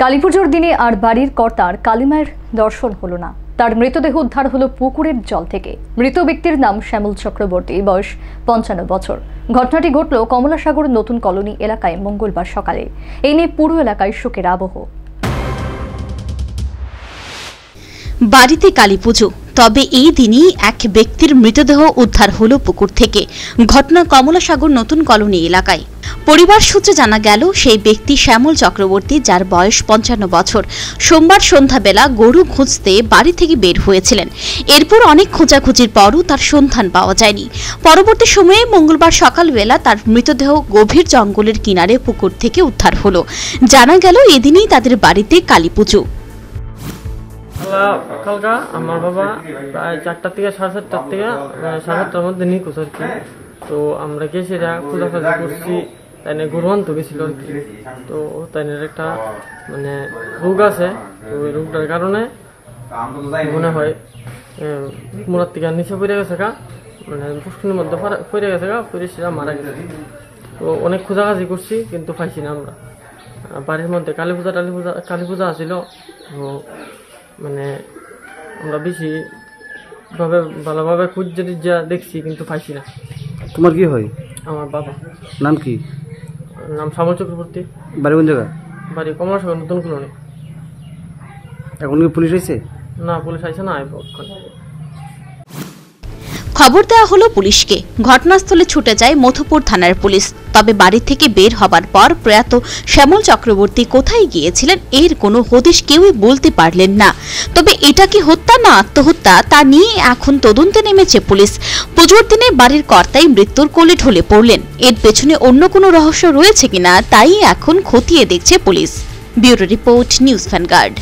কালীপুজোর দিনে আর বাড়ির কর্তার কালিমায়ের দর্শন হলো না। তার মৃতদেহ উদ্ধার হলো পুকুরের জল থেকে। মৃত ব্যক্তির নাম শ্যামল চক্রবর্তী, বয়স পঞ্চান্ন বছর। ঘটনাটি ঘটল কমলাসাগর নতুন কলোনি এলাকায় মঙ্গলবার সকালে। এই নিয়ে পুরো এলাকায় শোকের আবহ। বাড়িতে কালীপুজো। তবে এই দিনই এক ব্যক্তির মৃতদেহ উদ্ধার হলো পুকুর থেকে। ঘটনা কমলাসাগর নতুন কলোনি এলাকায়। পরিবার সূত্রে জানা গেল, সেই ব্যক্তি শ্যামল চক্রবর্তী, যার বয়স পঞ্চান্ন বছর। সোমবার সন্ধ্যাবেলা গরু খুঁজতে বাড়ি থেকে বের হয়েছিলেন। এরপর অনেক খোঁজাখুঁজির পরও তার সন্ধান পাওয়া যায়নি। পরবর্তী সময়ে মঙ্গলবার সকালবেলা তার মৃতদেহ গভীর জঙ্গলের কিনারে পুকুর থেকে উদ্ধার হলো। জানা গেল, এদিনই তাদের বাড়িতে কালীপুজো। কালকা কালকা আমার বাবা প্রায় চারটার থেকে সাড়ে চারটার থেকে আহ, সাড়ে সাতটার মধ্যে নিখোঁজ আর কি। তো আমরা গেছি এটা খোঁজাখুঁজি করছি তাই নিয়ে গরু আনতে গেছিল আর কি। তো তাই নিয়ে একটা মানে রোগ আছে তো ওই রোগটার কারণে মনে হয় মোড়ার থেকে নিচে পড়ে গেছে গা মানে পুষ্কিনের মধ্যে পড়ে- গেছে গা পড়ে সেটা মারা গেছে। তো অনেক খোঁজাখাজি করছি কিন্তু পাইছি না আমরা। বাড়ির মধ্যে কালী পূজা টালী পূজা কালী পূজা আছিল তো মানে আমরা বেশি ভাবে ভালোভাবে খুঁজে যা দেখছি কিন্তু পাইছি না। তোমার কি হয়? আমার বাবা। নাম কি? নাম শ্যামল চক্রবর্তী। বাড়ি কোন জায়গা? বাড়ি কমলাসাগর নতুন কলোনি। এখন কি পুলিশ হয়েছে না পুলিশ আইসে না খবর দেওয়া হলো পুলিশকে। ঘটনাস্থলে ছুটে যায় মধুপুর থানার পুলিশ। তবে বাড়ি থেকে বের হবার পর প্রয়াত শ্যামল চক্রবর্তী কোথায় গিয়েছিলেন এর কোনো হদিশ কেউই বলতে পারলেন না। তবে এটা কি হত্যা না আত্মহত্যা তা নিয়ে এখন তদন্তে নেমেছে পুলিশ। পুজোর দিনে বাড়ির কর্তাই মৃত্যুর কোলে ঢলে পড়লেন। এর পেছনে অন্য কোনো রহস্য রয়েছে কিনা তাই এখন খতিয়ে দেখছে police. Bureau report, News Vanguard.